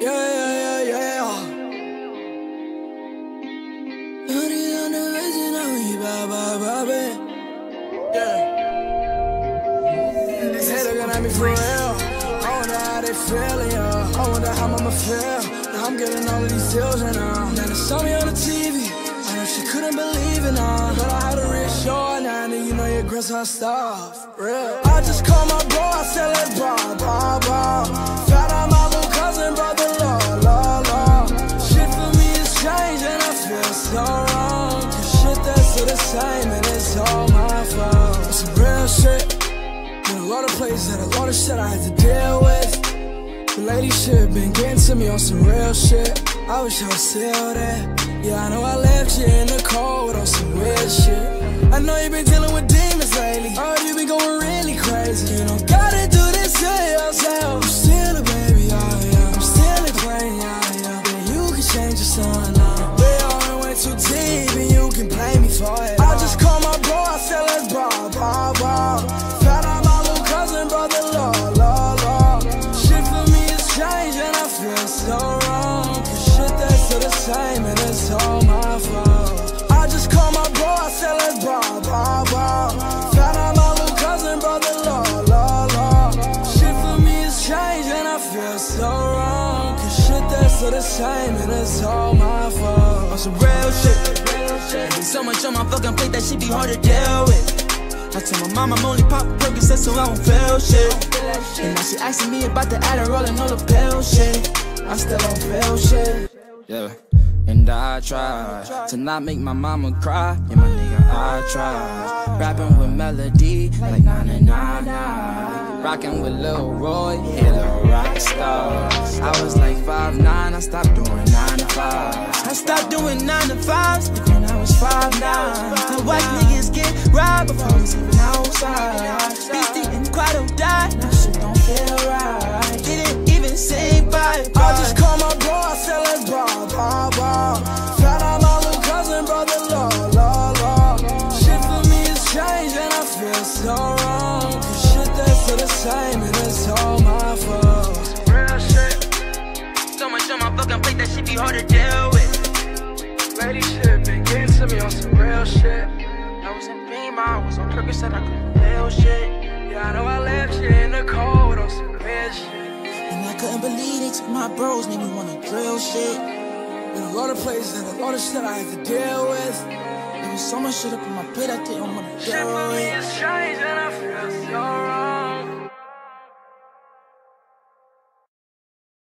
Yeah, yeah, yeah, yeah. Honey, on the reason I'm here, bye, bye, bye, bye. Yeah. They looking at me for real. I wonder how they feeling. I wonder how mama feel. I'm getting all of these deals right now. Now they saw me on the TV. I know she couldn't believe it. But I had to reassure now. And you know your girl's stuff. Real. I just called my bro. Of a lot of shit I had to deal with. The lady shit been getting to me on some real shit. I wish I was still there. Yeah, I know I left you in the cold on some weird shit. I know you been dealing with demons lately. Oh, you been going really crazy. You don't gotta do this to yourself. Same and it's all my fault. I just called my bro, I said let's ball, ball. Found out my little cousin, brother, law, law, law. Shit for me has changed and I feel so wrong. Cause shit that's still the same and it's all my fault. on some real shit. There's so much on my fucking plate that shit be hard to deal with. I told my mom I'm only pop Percocet so I don't feel shit. And now she asking me about the Adderall and all the pill shit. I still don't feel shit. Yeah. And I try to not make my mama cry. And my nigga, I try. Rapping with melody like na na na na. Rocking with Laroi, yeah, Lil rock star. I was like five nine, I stopped doing nine to five. I stopped doing nine to fives like when I was five nine. I watch niggas get robbed before I was even outside. Beastie and Quado died, now shit don't feel right. Didn't even say bye. I that's still the same and it's all my fault. Real shit, So much on my fucking plate that shit be hard to deal with. lady shit been getting to me on some real shit. I was in Beam, I was on Percocet, I couldn't feel shit. Yeah, I know I left you in the cold on some weird shit. And I couldn't believe they took my bros, made me wanna drill shit. Been a lot of places and a lot of shit I had to deal with. There was so much shit up on my plate I didn't wanna deal for me with. has changed and I feel so wrong.